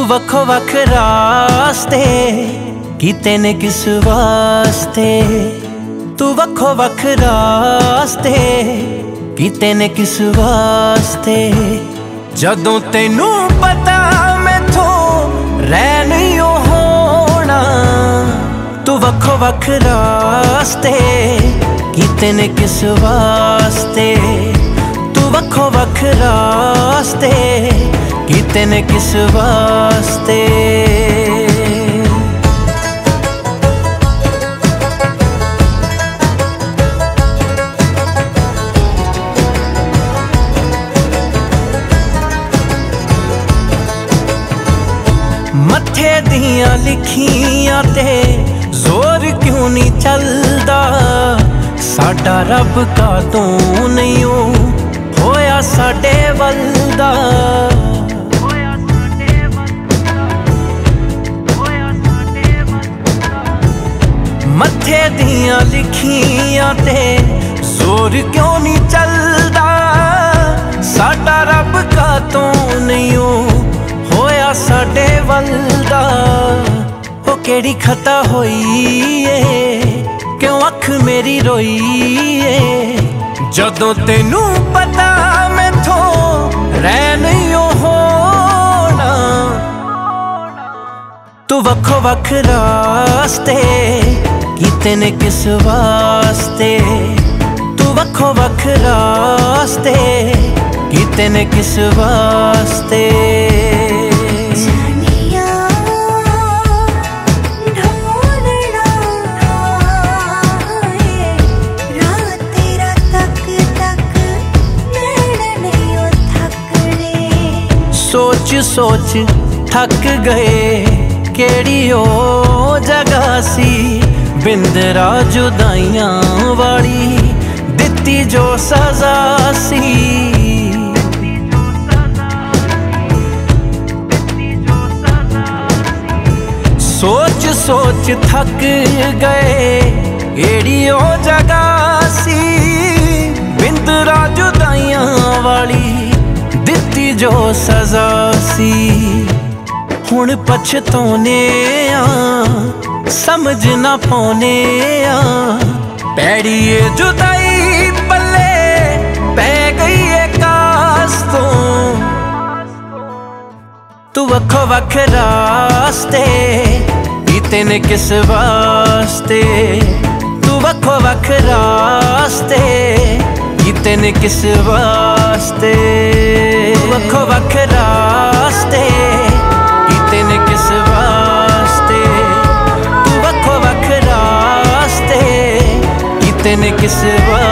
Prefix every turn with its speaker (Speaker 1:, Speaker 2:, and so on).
Speaker 1: ਤੂੰ ਵੱਖੋ ਵੱਖ ਰਾਸਤੇ, ਕੀਤੇ ਨੇ ਕਿਸ ਵਾਸਤੇ? ਤੂੰ ਵੱਖੋ ਵੱਖ ਰਾਸਤੇ, ਕੀਤੇ ਨੇ ਕਿਸ ਵਾਸਤੇ? ਜਦੋਂ ਤੈਨੂੰ ਪਤਾ ਮੈਥੋਂ ਰਹਿ ਨਹੀਂ ਹੋਣਾ, ਤੂੰ ਵੱਖੋ ਵੱਖ ਰਾਸਤੇ, ਕੀਤੇ ਨੇ ਕਿਸ ਵਾਸਤੇ? ਤੂੰ ਵੱਖੋ ਵੱਖ ਰਾਸਤੇ ਕੀਤੇ ਨੇ ਕਿਸ ਵਾਸਤੇ? ਮੱਥੇ ਦੀਆਂ ਲਿਖੀਆਂ ਤੇ ਜ਼ੋਰ ਕਿਉਂ ਨਹੀਂ ਚੱਲਦਾ? ਸਾਡਾ ਰੱਬ ਕਾ ਤੂੰ ਨਹੀਂ ਹੋਇਆ ਸਾਡੇ ਵੱਲ ਦਾ? ਮੱਥੇ ਦੀਆਂ ਲਿਖੀਆਂ ਤੇ ਜ਼ੋਰ ਕਿਉਂ ਨਹੀਂ ਚੱਲਦਾ? ਸਾਡਾ ਰੱਬ ਕਾ ਤੂੰ ਨਹੀਂ ਹੋਇਆ ਸਾਡੇ ਵੱਲ ਦਾ ਉਹ ਕਿਹੜੀ ਖਤਾ ਹੋਈ ਏ? ਕਿਉਂ ਅੱਖ ਮੇਰੀ ਰੋਈ ਏ? ਜਦੋਂ ਤੈਨੂੰ ਪਤਾ ਮੈਥੋਂ ਰਹਿ ਨਹੀਂ ਹੋਣਾ। ਤੂੰ ਵੱਖੋ ਵੱਖ ਰਾਸਤੇ ਕੀਤੇ ਨੇ ਕਿਸ ਵਾਸਤੇ? ਤੂੰ ਵੱਖੋ ਵੱਖ ਰਾਸਤੇ। ਕੀਤੇ ਨੇ ਕਿਸ ਵਾਸਤੇ? ਸੋਚ ਸੋਚ ਥੱਕ ਗਏ। ਕਿਹੜੀ ਉਹ ਜਗ੍ਹਾ ਸੀ? ਬਿੰਦਰਾ ਜੁਦਾਈਆਂ ਵਾਲੀ ਦਿੱਤੀ ਜੋ ਸਜ਼ਾ ਸੀ। ਸੋਚ ਸੋਚ ਥੱਕ ਗਏ, ਏੜੀ ਉਹ ਜਗ੍ਹਾ ਸੀ। ਬਿੰਦਰਾ ਜੁਦਾਈਆਂ ਵਾਲੀ ਦਿੱਤੀ ਜੋ ਸਜ਼ਾ ਸੀ। ਹੁਣ ਪਛਤੋਨੇ ਆ, ਸਮਝ ਨਾ ਪਾਉਨੇ ਆ। ਪੈੜੀਏ ਜੁਦਾਈ ਪੱਲੇ ਪੈ ਗਈ ਏ ਕਾਸ ਤੋਂ। ਤੂੰ ਵੱਖੋ ਵੱਖ ਰਾਸਤੇ ਕੀਤੇ ਨੇ ਕਿਸ ਵਾਸਤੇ? ਤੂੰ ਵੱਖੋ ਵੱਖ ਰਾਸਤੇ ਕੀਤੇ ਨੇ ਕਿਸ ਵਾਸਤੇ? ਤੂੰ ਵੱਖੋ ਵੱਖ ਰਾਸਤੇ। ਤੂੰ ਕਿਸੇ ਵੱਖ